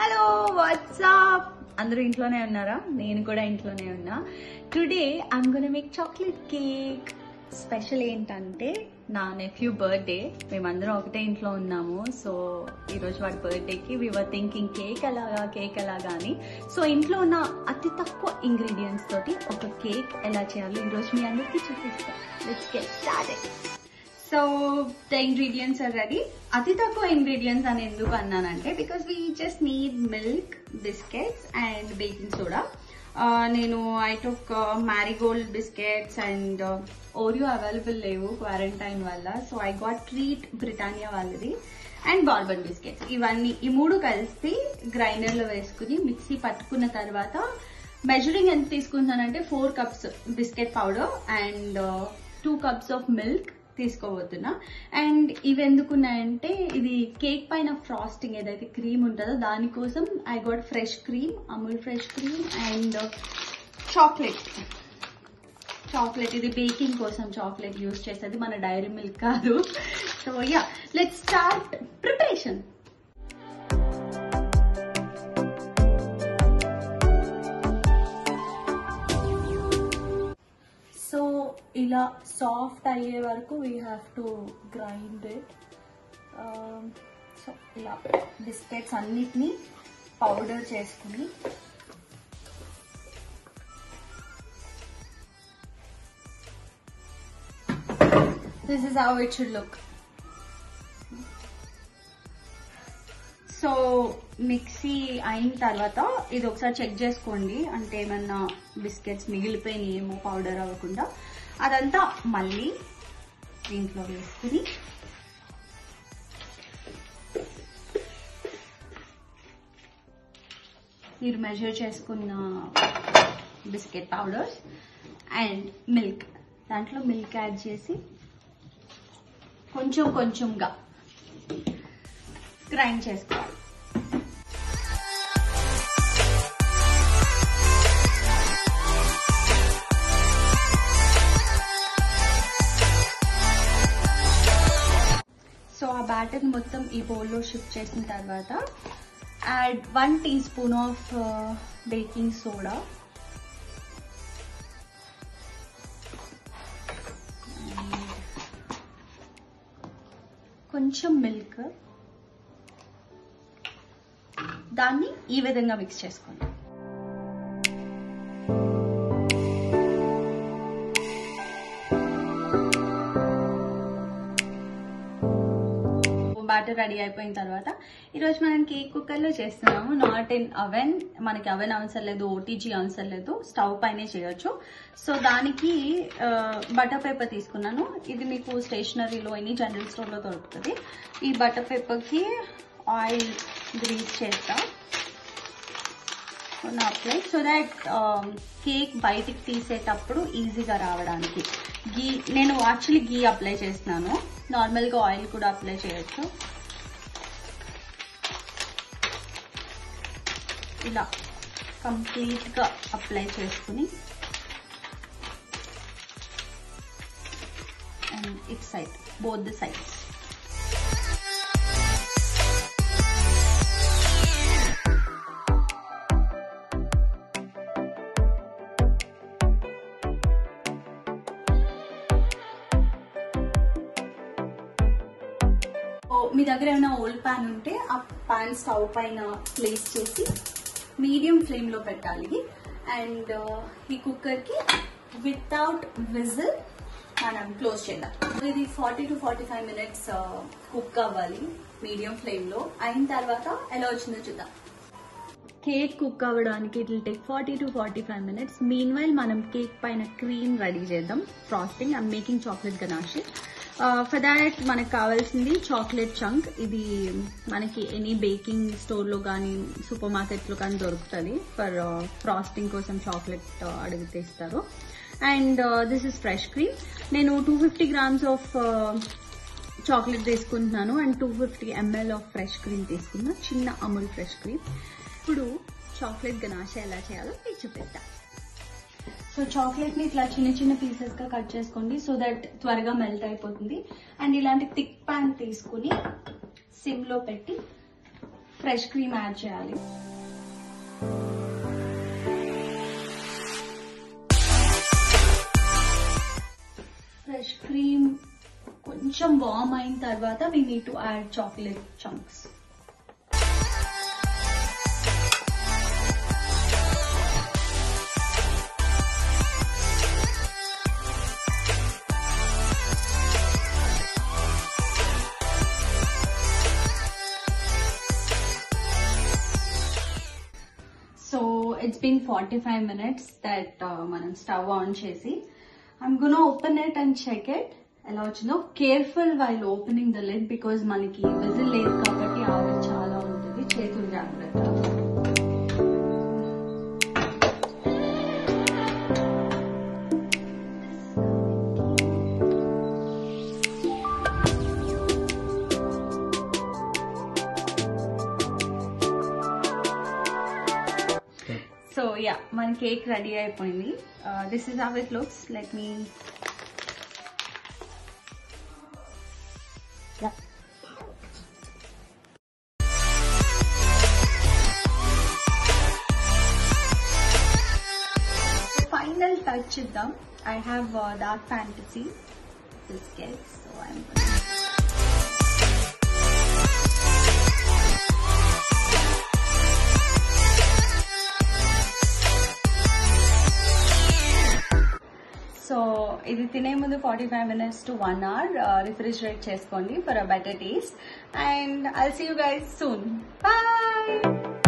Hello WhatsApp అందరూ ఇంట్లోనే ఉన్నారా? నేను కూడా ఇంట్లోనే ఉన్నా. Today I'm gonna make chocolate cake special ఏంటంటే నా నెఫ్యూ బర్త్డే మేమందరం ఒకటే ఇంట్లో ఉన్నాము. సో ఈరోజు వాడి బర్త్డేకి వర్ థింకింగ్ కేక్ ఎలాగా కేక్ ఎలాగా అని. సో ఇంట్లో ఉన్న అతి తక్కువ ఇంగ్రీడియంట్స్ తోటి ఒక కేక్ ఎలా చేయాలో ఈరోజు మీ అందరికీ చూపిస్తాను let's get started so the ingredients are ready అతి తక్కువ ఇంగ్రీడియంట్స్ అని ఎందుకు అన్నానంటే because we just need milk biscuits and baking soda నేను I took Marigold biscuits and Oreo available లేవు క్వారంటైన్ వల్ల. So I got treat Britannia వాళ్ళది and bourbon biscuits ఇవన్నీ ఈ మూడు కలిసి గ్రైండర్లో వేసుకుని మిక్సీ పట్టుకున్న తర్వాత మెజరింగ్ ఎంత తీసుకుందానంటే four cups biscuit powder and two cups of milk తీసుకోబోతున్నా. And ఇవి ఎందుకున్నాయంటే ఇది కేక్ పైన ఫ్రాస్టింగ్ ఏదైతే క్రీమ్ ఉంటుందో దానికోసం I got fresh cream Amul fresh cream and chocolate. Chocolate ఇది బేకింగ్ కోసం చాక్లెట్ యూస్ చేసేది మన డైరీ మిల్క్ కాదు. So ya let start preparation ఇలా సాఫ్ట్ అయ్యే వరకు we have to grind it so ఇలా బిస్కెట్స్ అన్నిటినీ పౌడర్ చేసుకుని this is how it should look so mixie అయిన తర్వాత ఇది ఒకసారి చెక్ చేసుకోండి. అంటే ఏమన్నా బిస్కెట్స్ మిగిలిపోయినాయి ఏమో పౌడర్ అవ్వకుండా. అదంతా మళ్ళీ దీంట్లో వేసుకుని మీరు మెజర్ చేసుకున్న బిస్కెట్ పౌడర్స్ అండ్ మిల్క్ దాంట్లో మిల్క్ యాడ్ చేసి కొంచెం కొంచెంగా గ్రైండ్ చేసుకోవాలి. బ్యాటర్ మొత్తం ఈ బౌల్లో షిఫ్ట్ చేసిన తర్వాత add one teaspoon of baking soda కొంచెం మిల్క్ దాన్ని ఈ విధంగా మిక్స్ చేసుకోండి. బ్యాటర్ రెడీ అయిపోయిన తర్వాత ఈరోజు మనం కేక్ కుక్కర్లో చేస్తున్నాము. నాట్ ఇన్ అవెన్ మనకి అవెన్ అవసరం లేదు ఓటీజీ అవసరం లేదు. స్టవ్ పైనే చేయొచ్చు. సో దానికి బటర్ పేపర్ తీసుకున్నాను. ఇది మీకు స్టేషనరీలో ఎనీ జనరల్ స్టోర్లో దొరుకుతుంది. ఈ బటర్ పేపర్కి ఆయిల్ గ్రీస్ నా అప్లై సో దాట్ కేక్ బయటికి తీసేటప్పుడు ఈజీగా రావడానికి. గీ నేను యాక్చువల్లీ గీ అప్లై చేస్తున్నాను. నార్మల్గా ఆయిల్ కూడా అప్లై చేయొచ్చు. ఇలా కంప్లీట్గా అప్లై చేసుకుని and it side both the sides. మీ దగ్గర ఏమైనా ఓల్డ్ ప్యాన్ ఉంటే ఆ ప్యాన్ స్టవ్ పైన ప్లేస్ చేసి మీడియం ఫ్లేమ్లో పెట్టాలి. అండ్ uh, ఈ కుక్కర్కి వితౌట్ విజిల్ మనం క్లోజ్ చేద్దాం. ఇది forty to forty five minutes cook అవ్వాలి మీడియం ఫ్లేమ్లో అయిన తర్వాత ఎలా వచ్చిందో చూద్దాం. కేక్ కుక్ అవ్వడానికి it will take forty to forty five minutes meanwhile మనం కేక్ పైన క్రీమ్ రెడీ చేద్దాం. Frosting I'm making chocolate ganache for that మనకు కావాల్సింది చాక్లెట్ చంక్. ఇది మనకి ఎనీ బేకింగ్ స్టోర్లో కానీ సూపర్ మార్కెట్లో కానీ దొరుకుతుంది. ఫర్ ఫ్రాస్టింగ్ కోసం చాక్లెట్ అడిగితే ఇస్తారు and this is fresh cream నేను two fifty grams of chocolate తీసుకుంటున్నాను. And two fifty ML of fresh cream తీసుకున్నా. చిన్న అమూల్ ఫ్రెష్ క్రీమ్ ఇప్పుడు చాక్లెట్ గనాష ఎలా చేయాలో మీకు చూపిస్తా సో చాక్లెట్ని ఇట్లా చిన్న చిన్న పీసెస్గా కట్ చేసుకోండి సో దట్ త్వరగా మెల్ట్ అయిపోతుంది. అండ్ ఇలాంటి థిక్ ప్యాన్ తీసుకుని సిమ్లో పెట్టి ఫ్రెష్ క్రీమ్ యాడ్ చేయాలి. ఫ్రెష్ క్రీమ్ కొంచెం వామ్ అయిన తర్వాత we need to add chocolate chunks it's been forty five minutes that మనం స్టవ్ ఆన్ చేసి. I'm gonna open it and check it ఎలా వచ్చిందో? Careful while opening the lid because మనకి whistle లేదు కాబట్టి ఆవిరి చాలా ఉంటుంది చేతులు జాగ్రత్త. సో యా మన కేక్ రెడీ అయిపోయింది. This is how it looks let me final touch ఇద్దాం I have Dark Fantasy this cake so I'm ఇది తినే ముందు forty five minutes to one hour refrigerate చేసుకోండి for a better taste and I see you guys soon bye